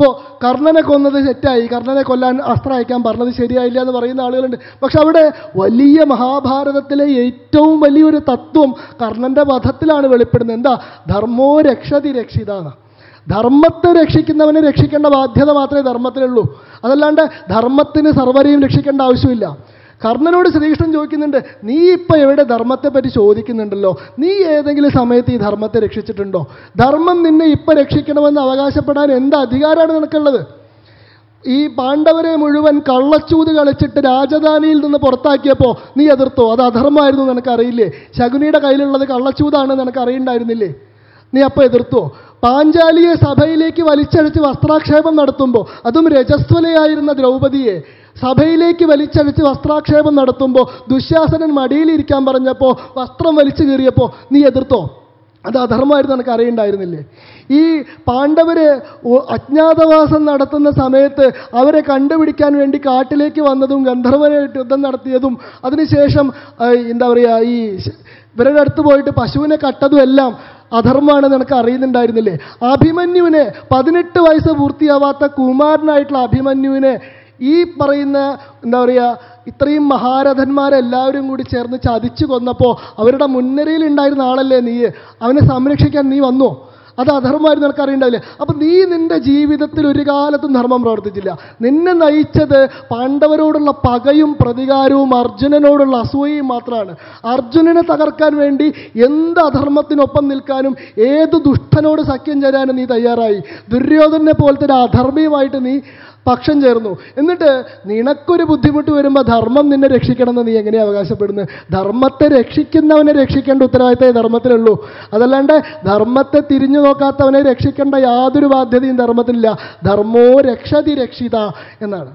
ഇപ്പോൾ കർണനെ കൊന്നത് തെറ്റായി. കർണനെ കൊല്ലാൻ അസ്ത്രം അയക്കാൻ പറഞ്ഞത് ശരിയായില്ല എന്ന് പറയുന്ന ആളുകളുണ്ട്. പക്ഷെ അവിടെ വലിയ മഹാഭാരതത്തിലെ ഏറ്റവും വലിയൊരു തത്വം കർണന്റെ വധത്തിലാണ് വെളിപ്പെടുന്നത്. എന്താ? ധർമ്മോ രക്ഷതി രക്ഷിതാണ് ധർമ്മത്തെ രക്ഷിക്കുന്നവനെ രക്ഷിക്കേണ്ട ബാധ്യത മാത്രമേ ധർമ്മത്തിനുള്ളൂ അതല്ലാണ്ട് ധർമ്മത്തിന് സർവരെയും രക്ഷിക്കേണ്ട ആവശ്യമില്ല. കർണനോട് ശ്രീകൃഷ്ണൻ ചോദിക്കുന്നുണ്ട് നീ ഇപ്പം എവിടെ ധർമ്മത്തെ പറ്റി ചോദിക്കുന്നുണ്ടല്ലോ? നീ ഏതെങ്കിലും സമയത്ത് ഈ ധർമ്മത്തെ രക്ഷിച്ചിട്ടുണ്ടോ? ധർമ്മം നിന്നെ ഇപ്പം രക്ഷിക്കണമെന്ന് അവകാശപ്പെടാൻ എന്ത് അധികാരമാണ് നിനക്കുള്ളത്? ഈ പാണ്ഡവരെ മുഴുവൻ കള്ളച്ചൂത് കളിച്ചിട്ട് രാജധാനിയിൽ നിന്ന് പുറത്താക്കിയപ്പോൾ നീ എതിർത്തോ? അത് അധർമ്മമായിരുന്നു നിനക്കറിയില്ലേ? ശകുനിയുടെ കയ്യിലുള്ളത് കള്ളച്ചൂതാണെന്ന് നിനക്ക് അറിയണ്ടായിരുന്നില്ലേ നീ അപ്പോൾ എതിർത്തോ? പാഞ്ചാലിയെ സഭയിലേക്ക് വലിച്ചഴിച്ച് വസ്ത്രാക്ഷേപം നടത്തുമ്പോൾ അതും രജസ്വലയായിരുന്ന ദ്രൗപദിയെ സഭയിലേക്ക് വലിച്ചഴിച്ച് വസ്ത്രാക്ഷേപം നടത്തുമ്പോൾ ദുശ്ശാസനൻ മടിയിലിരിക്കാൻ പറഞ്ഞപ്പോൾ വസ്ത്രം വലിച്ചു കീറിയപ്പോൾ നീ എതിർത്തോ? അത് അധർമ്മമായിരുന്നു നിനക്ക് അറിയണ്ടായിരുന്നില്ലേ? ഈ പാണ്ഡവര് അജ്ഞാതവാസം നടത്തുന്ന സമയത്ത് അവരെ കണ്ടുപിടിക്കാൻ വേണ്ടി കാട്ടിലേക്ക് വന്നതും ഗന്ധർവനായിട്ട് യുദ്ധം നടത്തിയതും അതിനുശേഷം എന്താ പറയുക ഈ ഇവരുടെ അടുത്ത് പോയിട്ട് പശുവിനെ കട്ടതും എല്ലാം അധർമ്മമാണ് നിനക്ക് അറിയുന്നുണ്ടായിരുന്നില്ലേ? അഭിമന്യുവിനെ പതിനെട്ട് വയസ്സ് പൂർത്തിയാവാത്ത കുമാരനായിട്ടുള്ള അഭിമന്യുവിനെ ഈ പറയുന്ന എന്താ പറയുക ഇത്രയും മഹാരഥന്മാരെല്ലാവരും കൂടി ചേർന്ന് ചതിച്ചു കൊന്നപ്പോൾ അവരുടെ മുൻനിരയിൽ ഉണ്ടായിരുന്ന ആളല്ലേ നീ? അവനെ സംരക്ഷിക്കാൻ നീ വന്നോ? അത് അധർമ്മമായിരുന്നു നിനക്ക് അറിയണ്ടാവില്ലേ? അപ്പം നീ നിന്റെ ജീവിതത്തിൽ ഒരു കാലത്തും ധർമ്മം പ്രവർത്തിച്ചില്ല. നിന്നെ നയിച്ചത് പാണ്ഡവരോടുള്ള പകയും പ്രതികാരവും അർജുനനോടുള്ള അസൂയയും മാത്രമാണ്. അർജുനനെ തകർക്കാൻ വേണ്ടി എന്ത് അധർമ്മത്തിനൊപ്പം നിൽക്കാനും ഏത് ദുഷ്ടനോട് സഖ്യം ചേരാനും നീ തയ്യാറായി. ദുര്യോധനെ പോലത്തെ ഒരു അധർമ്മിയുമായിട്ട് നീ പക്ഷം ചേർന്നു. എന്നിട്ട് നിനക്കൊരു ബുദ്ധിമുട്ട് വരുമ്പോൾ ധർമ്മം നിന്നെ രക്ഷിക്കണമെന്ന് നീ എങ്ങനെയാണ് അവകാശപ്പെടുന്നത് ധർമ്മത്തെ രക്ഷിക്കുന്നവനെ രക്ഷിക്കേണ്ട ഉത്തരവാദിത്തമേ ധർമ്മത്തിലുള്ളൂ. അതല്ലാണ്ട് ധർമ്മത്തെ തിരിഞ്ഞു നോക്കാത്തവനെ രക്ഷിക്കേണ്ട യാതൊരു ബാധ്യതയും ധർമ്മത്തിലില്ല. ധർമ്മോ രക്ഷതി രക്ഷിത എന്നാണ്.